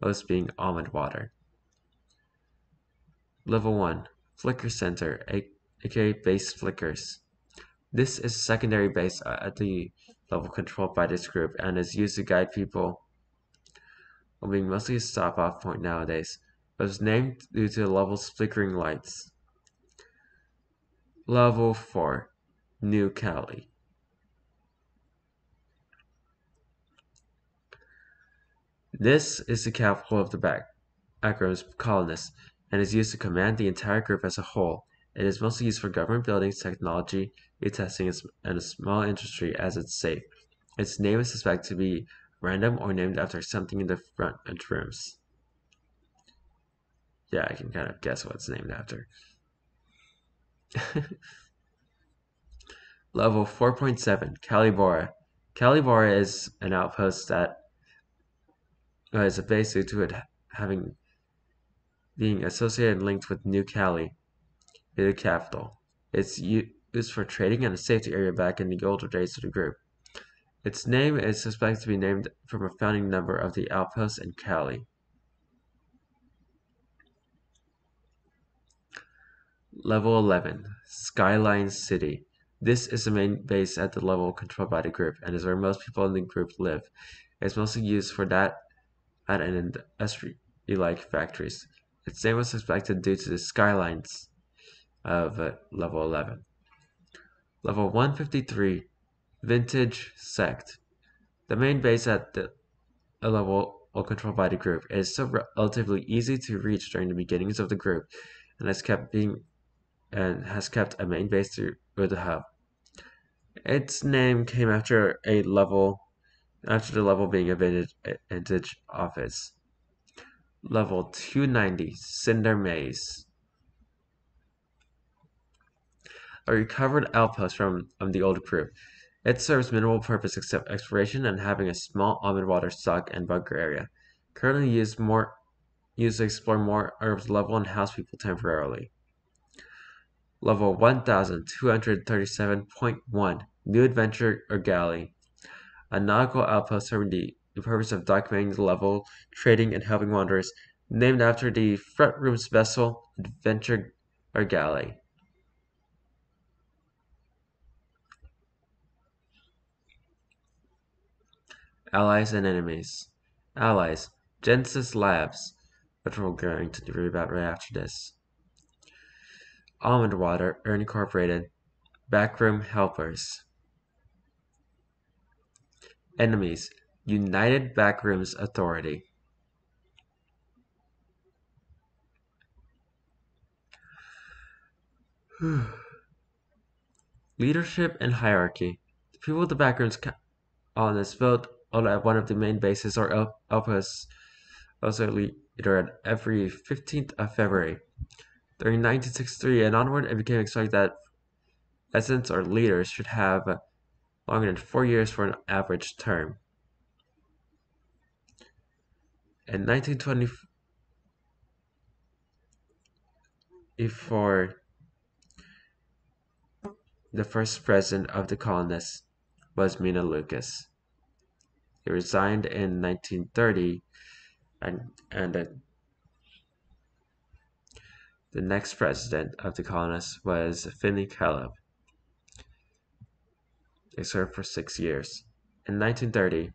A: most being almond water. Level 1 Flicker Center, aka Base Flickers. This is a secondary base uh, at the level controlled by this group and is used to guide people while being mostly a stop-off point nowadays. It was named due to the level's flickering lights. Level 4 New Cali This is the capital of the back Acrom's colonists and is used to command the entire group as a whole. It is mostly used for government buildings, technology, testing, and a small industry as it's safe. Its name is suspected to be random or named after something in the front rooms. Yeah, I can kind of guess what it's named after. Level 4.7, Calibora. Calibora is an outpost that uh, is a base to it having being associated and linked with New Cali, the capital. It's used for trading and a safety area back in the older days of the group. Its name is suspected to be named from a founding member of the outpost in Cali. Level 11, Skyline City. This is the main base at the level controlled by the group and is where most people in the group live. It's mostly used for that and an industry-like factories. Its name was suspected due to the skylines of uh, level 11. Level 153, Vintage Sect. The main base at the level controlled by the group is so relatively easy to reach during the beginnings of the group and has kept being and has kept a main base through the hub. Its name came after a level after the level being a vintage office. Level 290, Cinder Maze. A recovered outpost from, from the old group. It serves minimal purpose except exploration and having a small almond water stock and bunker area. Currently used more used to explore more herbs level and house people temporarily. Level 1237.1 New Adventure or Galley. A nautical outpost serving the the purpose of documenting the level, trading, and helping wanderers, named after the front room's vessel, Adventure or Galley. Allies and enemies. Allies. GenSys Labs, which we're going to read about right after this. Almond Water, Incorporated. Backroom Helpers. Enemies. United Backrooms Authority. Leadership and hierarchy. The people of the backrooms on this vote at one of the main bases or outposts also leader at every 15th of February. During 1963 and onward, it became expected that residents or leaders should have longer than four years for an average term. In 1924, the first president of the colonists was Mina Lucas. He resigned in 1930 and, and uh, the next president of the colonists was Finney Caleb. They served for six years. In 1930,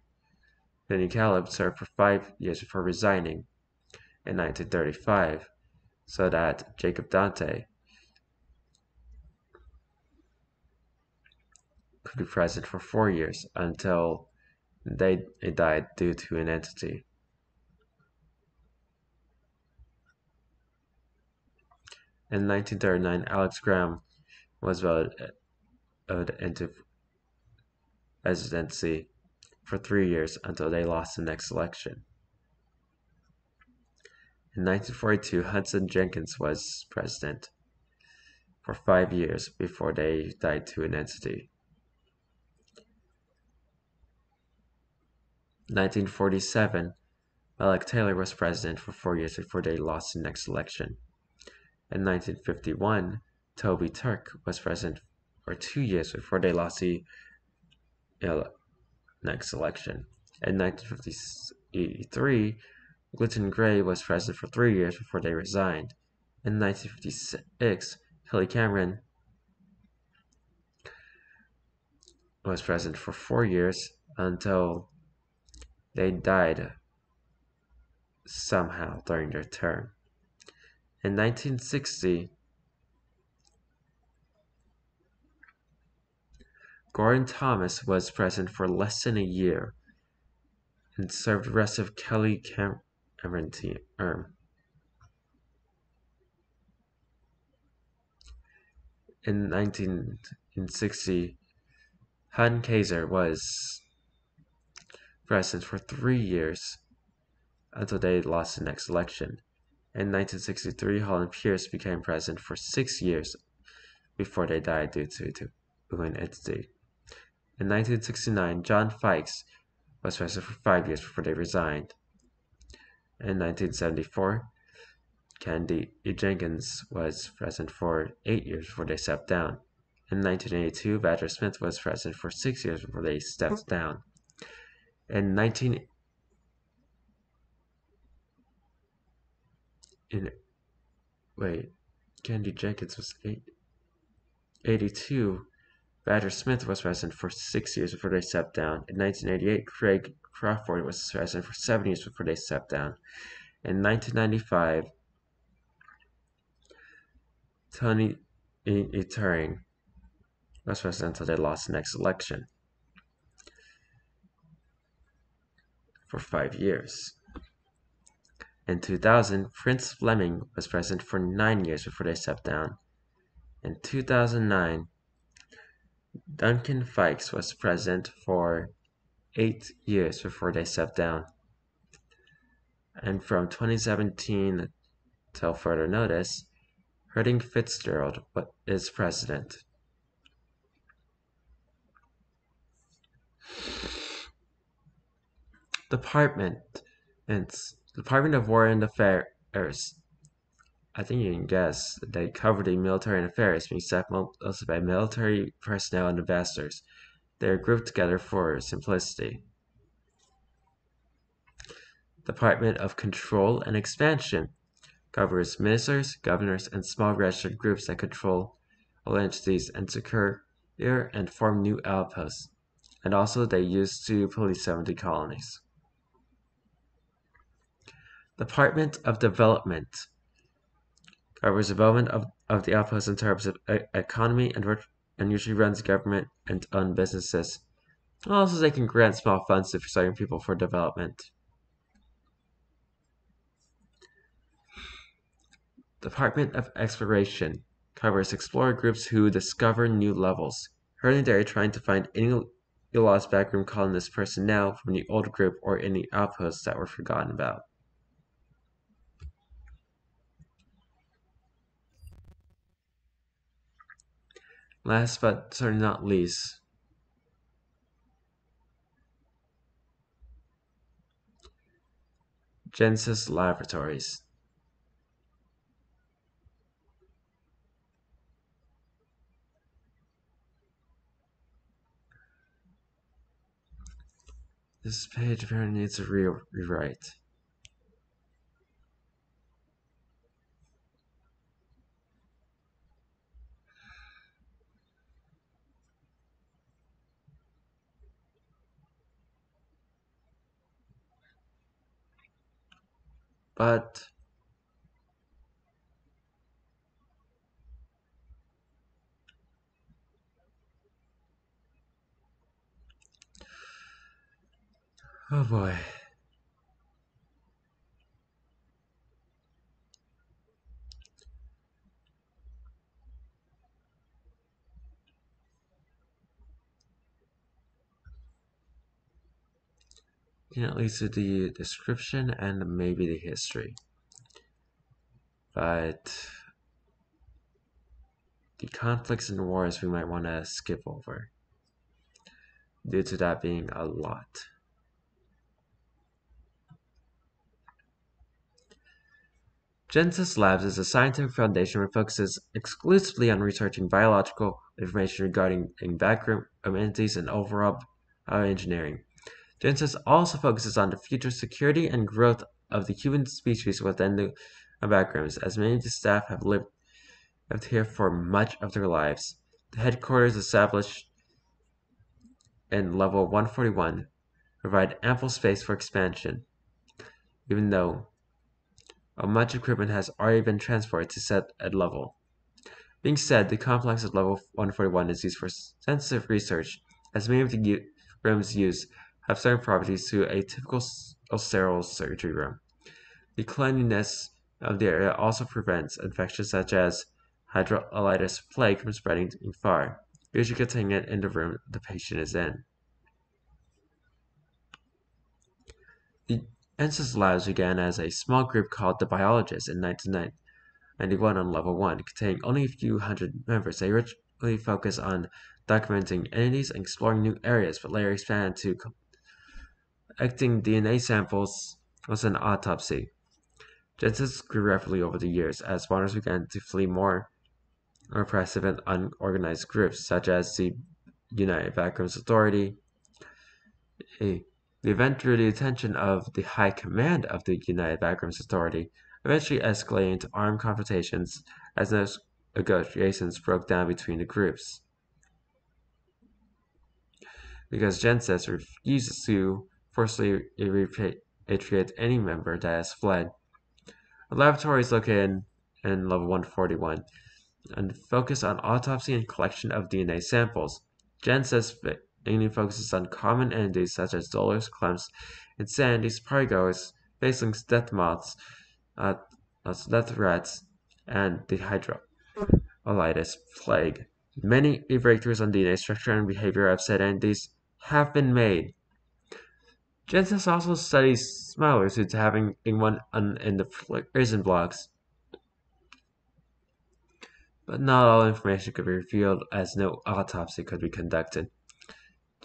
A: Finney Caleb served for five years before resigning in 1935, so that Jacob Dante could be president for four years until they died due to an entity. In 1939, Alex Graham was uh, voted into presidency for three years until they lost the next election. In 1942, Hudson Jenkins was president for five years before they died to an 1947, Alec Taylor was president for four years before they lost the next election. In 1951, Toby Turk was president for two years before they lost the uh, next election. In 1953, Glyndon Gray was president for three years before they resigned. In 1956, Hilary Cameron was president for four years until they died somehow during their term. In 1960, Gordon Thomas was president for less than a year and served the rest of Kelly Cameron's term. Um, in 1960, Helen Kaiser was president for three years until they lost the next election. In 1963, Holland Pierce became president for six years before they died due to, to entity. In 1969, John Fikes was president for five years before they resigned. In 1974, Kennedy Jenkins was president for eight years before they stepped down. In 1982, Vander Smith was president for six years before they stepped down. In 19 in wait, Candy Jenkins was eight, 82. Vander Smith was president for six years before they stepped down. In 1988, Craig Crawford was president for seven years before they stepped down. In 1995, Tony E. e. Turing was president until they lost the next election for five years. In 2000, Prince Fleming was president for nine years before they stepped down. In 2009, Duncan Fikes was president for eight years before they stepped down. And from 2017 till further notice, Harding Fitzgerald is president. Department it's Department of War and Affairs I think you can guess they cover the military and affairs, being staffed mostly by military personnel and investors. They are grouped together for simplicity. Department of Control and Expansion covers ministers, governors, and small registered groups that control all entities and secure and form new outposts. And also they used to police 70 colonies. Department of Development covers development of, of the outpost in terms of economy and, and usually runs government and owned businesses. Also, they can grant small funds to certain people for development. Department of Exploration covers explorer groups who discover new levels. Currently, they are trying to find any lost backroom colonist personnel from the old group or any outposts that were forgotten about. Last but certainly not least, GenSys Laboratories. This page apparently needs a re rewrite. But oh boy at least the description and maybe the history. But the conflicts and wars we might want to skip over due to that being a lot. GenSys Labs is a scientific foundation that focuses exclusively on researching biological information regarding background amenities and overall bioengineering. GenSys also focuses on the future security and growth of the human species within the Backrooms, as many of the staff have lived, here for much of their lives. The headquarters established in level 141 provide ample space for expansion, even though much equipment has already been transported to set at level. Being said, the complex at level 141 is used for sensitive research, as many of the rooms used have certain properties to a typical sterile surgery room. The cleanliness of the area also prevents infections such as hydrolytis plague from spreading far, usually containing it in the room the patient is in. The GenSys Labs began as a small group called the Biologists in 1991 on level 1, containing only a few hundred members. They originally focused on documenting entities and exploring new areas, but later expanded to collecting DNA samples was an autopsy. GenSys grew rapidly over the years as spawners began to flee more oppressive and unorganized groups, such as the United Backrooms Authority. The event drew the attention of the High Command of the United Backrooms Authority, eventually escalating to armed confrontations as negotiations broke down between the groups. Because GenSys refuses to forcibly repatriate any member that has fled. The laboratory is located in level 141 and focus on autopsy and collection of DNA samples. GenSys mainly focuses on common entities such as dullers, clamps, insanities, partygoers, facelings, death moths, uh, death rats, and the hydrolytis plague. Many breakthroughs on DNA structure and behavior of said entities have been made. GenSys also studies smaller suits having one in the prison blocks but not all information could be revealed as no autopsy could be conducted.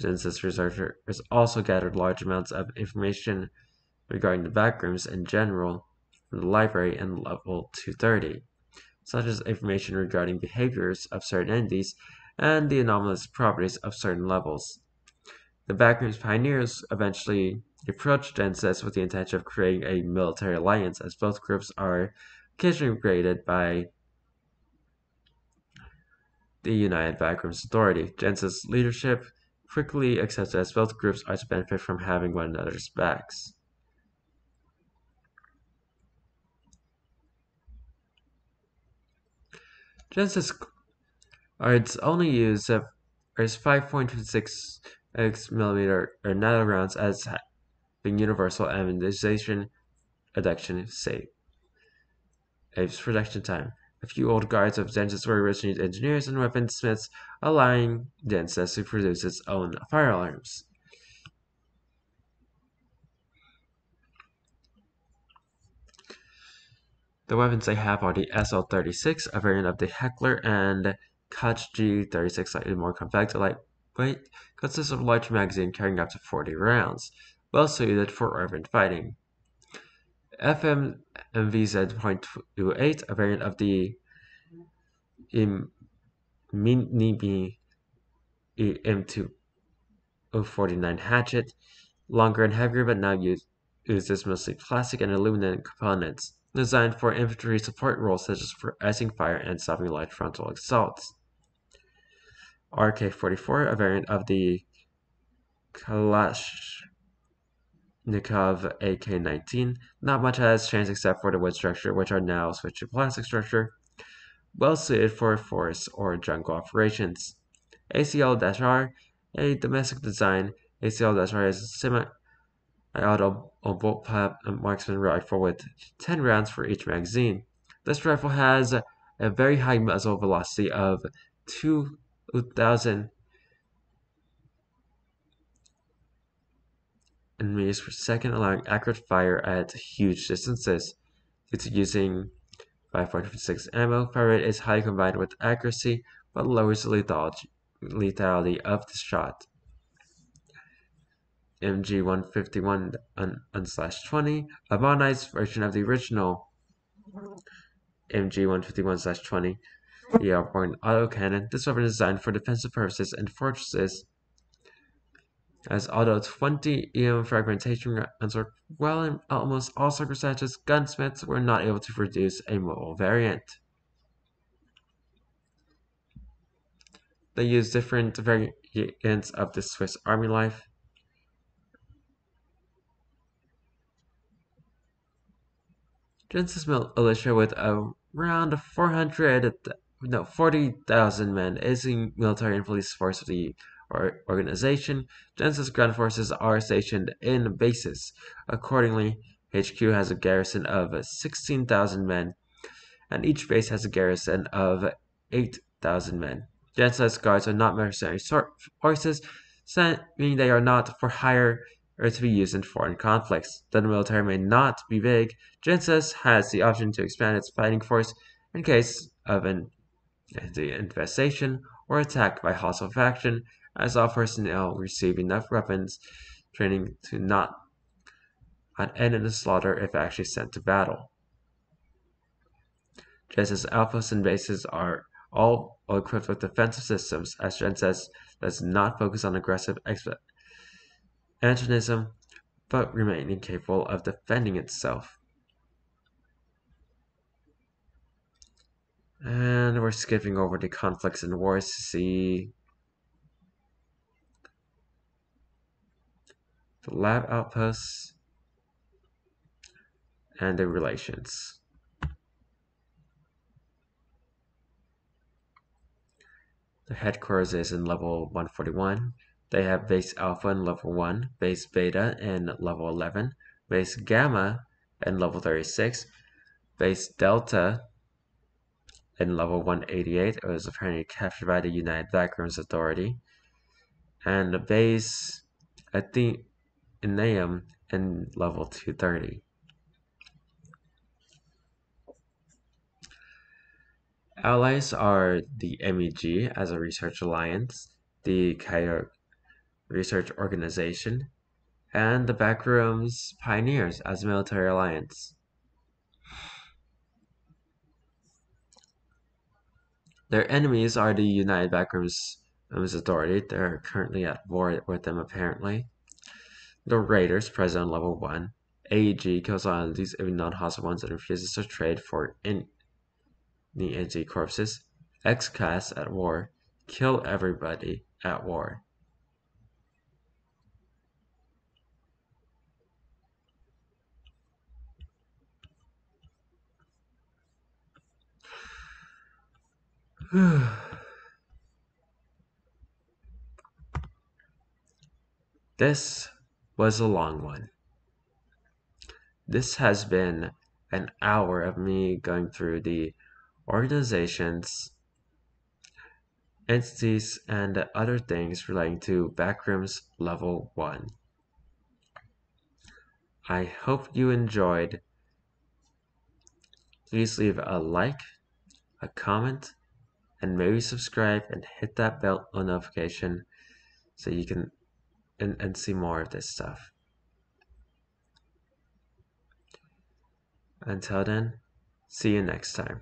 A: GenSys researchers also gathered large amounts of information regarding the backrooms in general from the library in level 230, such as information regarding behaviors of certain entities and the anomalous properties of certain levels. The backrooms pioneers eventually approached GenSys with the intention of creating a military alliance, as both groups are occasionally raided by the United Backrooms Authority. GenSys leadership quickly accepted as both groups are to benefit from having one another's backs. GenSys its only use of is 5.56 millimeter or rounds as being universal ammunition adduction safe. Apes production time. A few old guards of GenSys were originally engineers and weaponsmiths, allowing GenSys to produce its own firearms. The weapons they have are the SL-36, a variant of the Heckler, and Koch G-36, slightly more compact, lightweight, consists of a large magazine carrying up to 40 rounds, well suited for urban fighting. FM MVZ.28, a variant of the Mini M249 hatchet, longer and heavier but now used, uses mostly plastic and aluminum components, designed for infantry support roles such as for icing fire and stopping light frontal assaults. RK-44, a variant of the Kalash Nikov AK-19. Not much has changed except for the wood structure, which are now switched to plastic structure, well suited for forest or jungle operations. ACL-R, a domestic design, ACL-R is a semi-auto bolt marksman rifle with 10 rounds for each magazine. This rifle has a very high muzzle velocity of 2,000 and meters per second, allowing accurate fire at huge distances. Due to using 5.56 ammo, fire rate is high combined with accuracy, but lowers the lethality of the shot. MG151 slash 20, a modernized version of the original MG151 slash 20, the airborne autocannon. This weapon is designed for defensive purposes and fortresses as although 20 EM fragmentation guns work well in almost all circumstances, gunsmiths were not able to produce a mobile variant. They used different variants of the Swiss Army Life. Genesis militia with around 400, no, 40,000 men is the military and police force of the organization, GenSys ground forces are stationed in bases. Accordingly, HQ has a garrison of 16,000 men, and each base has a garrison of 8,000 men. GenSys guards are not mercenary sort forces, meaning they are not for hire or to be used in foreign conflicts. Though the military may not be big, GenSys has the option to expand its fighting force in case of an infestation or attack by hostile faction as all personnel receive enough weapons training to not end in a slaughter if actually sent to battle. Just as outposts and bases are all equipped with defensive systems, as Jen GenSys does not focus on aggressive expansionism, but remaining capable of defending itself. And we're skipping over the conflicts and wars to see the lab outposts, and the relations. The headquarters is in level 141. They have base alpha in level 1, base beta in level 11, base gamma in level 36, base delta in level 188. It was apparently captured by the United Backrooms Authority. And the base, I think, Eneum in level 230. Allies are the MEG as a research alliance, the Coyote Research Organization, and the Backrooms Pioneers as a military alliance. Their enemies are the United Backrooms Authority. They're currently at war with them apparently. The Raiders, present on level 1. AEG kills all these even non-hostile ones and refuses to trade for any NG corpses. X-Class at war. Kill everybody at war. this was a long one. This has been an hour of me going through the organizations, entities, and other things relating to Backrooms Level 1. I hope you enjoyed. Please leave a like, a comment, and maybe subscribe and hit that bell on notification so you can and, and see more of this stuff. Until then, see you next time.